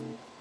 음.